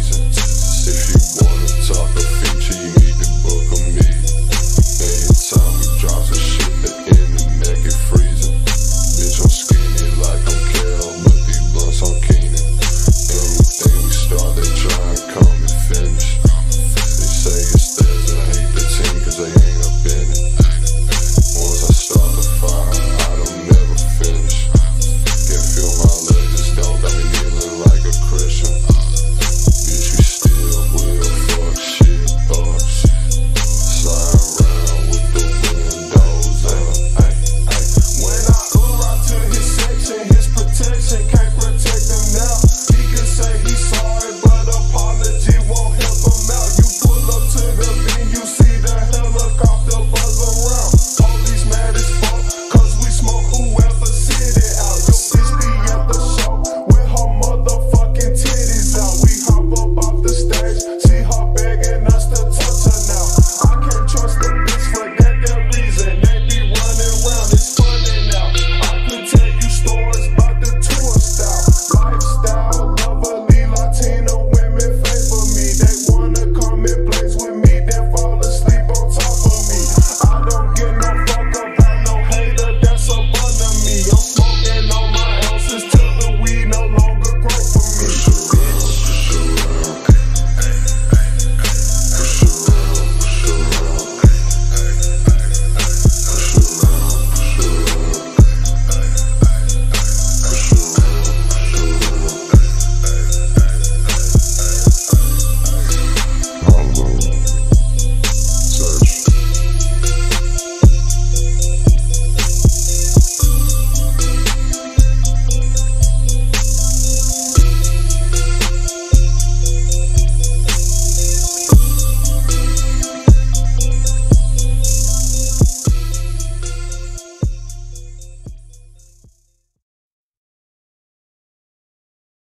reasons. If you wanna talk